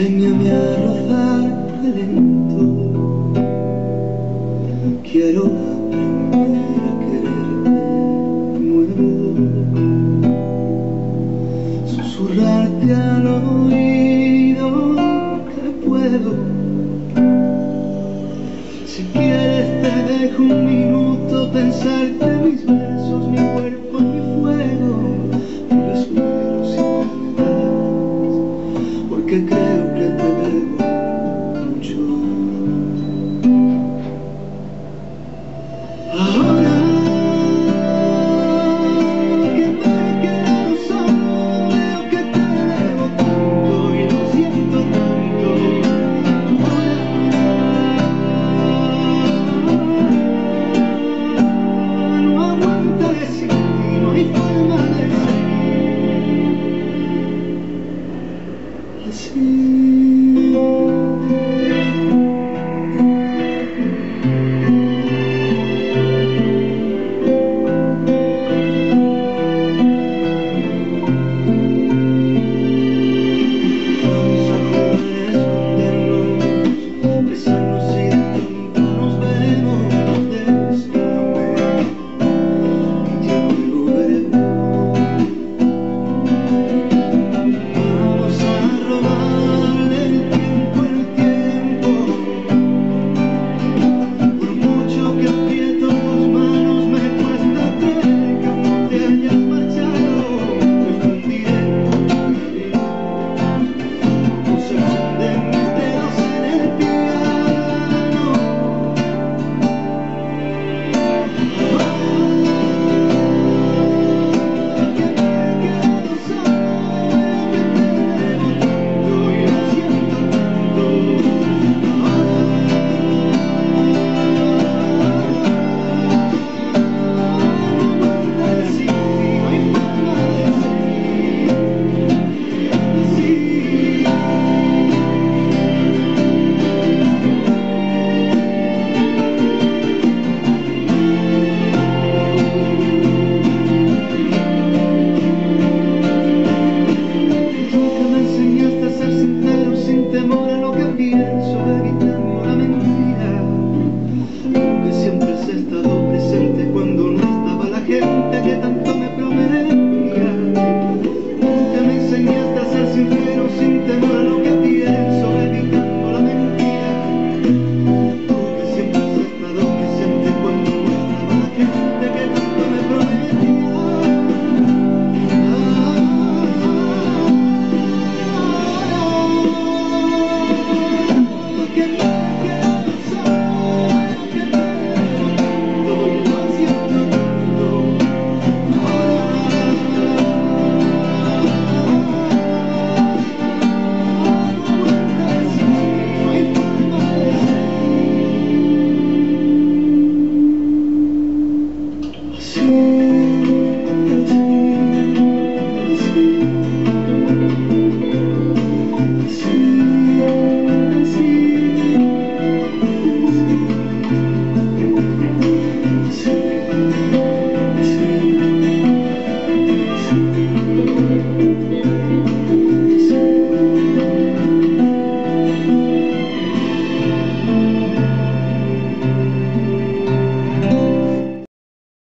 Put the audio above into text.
Enséñame a rozar lento Quiero aprender a quererte muy loco Susurrarte al oído que puedo. Si quieres te dejo un minuto pensarte mis besos, mi cuerpo, mi fuego. Pero espero sin porque I see. Yes, it is.